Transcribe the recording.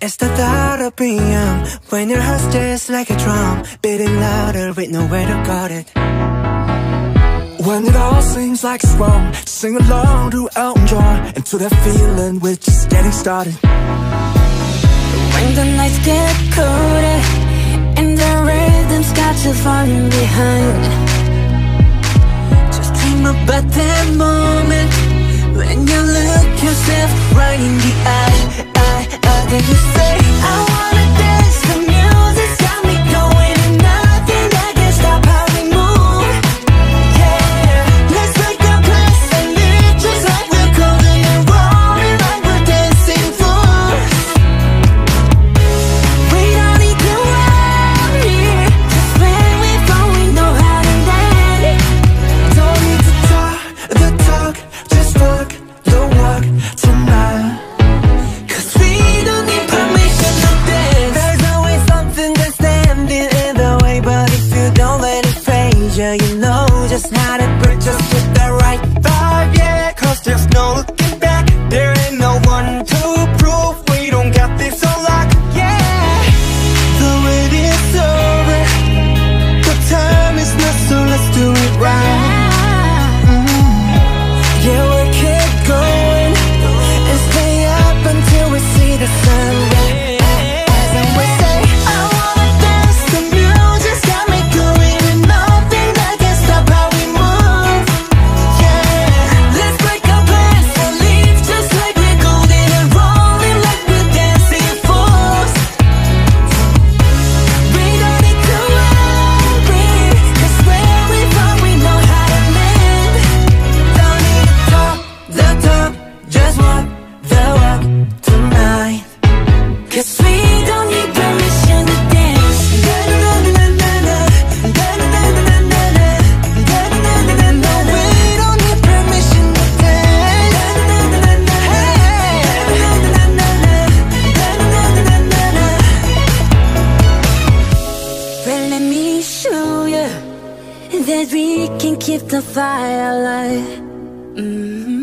It's the thought of being When your heart's just like a drum Beating louder with nowhere to guard it. When it all seems like it's wrong Sing along to Elton John And that feeling we're just getting started. When the nights get colder And the rhythm's got you falling behind. Just dream about that moment When you look yourself right in the eye, 这样。that we can keep the fire alive. Mm -hmm.